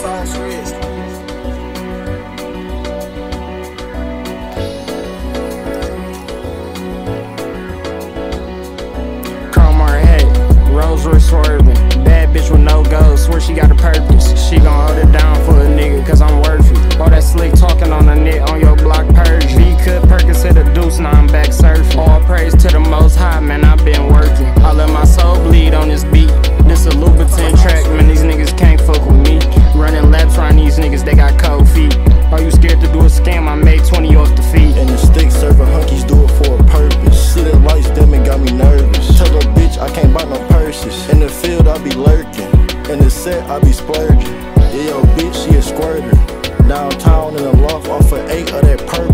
Boss Riz. Rolls swerving, bad bitch with no goals. Swear she got a purpose. She gon' hold it down for a nigga, cause I'm worth it. All that slick talking on the net on your block purge. V cut Perkins hit a deuce, now I'm back surfing. All praise to the most high, man. I field, I be lurking. In the set, I be splurging. Yeah, yo, bitch, she a squirter. Downtown in the loft off of eight of that purple.